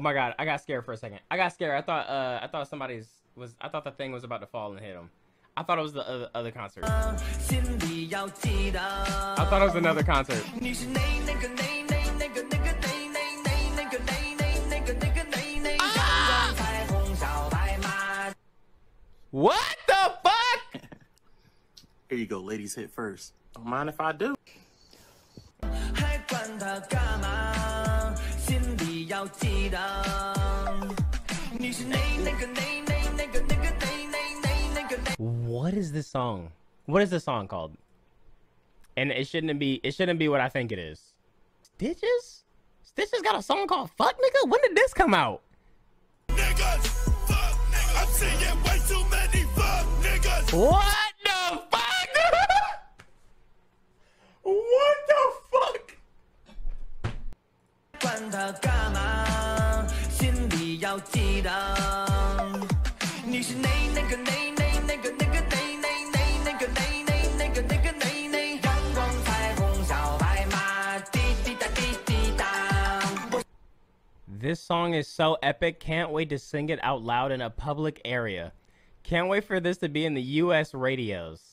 Oh my god, I got scared for a second. I got scared. I thought uh I thought somebody's was I thought the thing was about to fall and hit him. I thought it was the other, other concert. I thought it was another concert. What the fuck? Here you go, ladies hit first. Don't mind if I do. What is this song? What is this song called? And it shouldn't be it shouldn't be what I think it is. Stitches? Stitches got a song called Fuck Nigga? When did this come out? niggas. Fuck. I'm seeing way too many fuck niggas. What the fuck? what the fuck? 管他干嘛，心里要记得，你是那那个那那那个那个那那那那个那那那个那个那那阳光彩虹小白马，滴滴答滴滴答。 This song is so epic. Can't wait to sing it out loud in a public area. Can't wait for this to be in the US radios.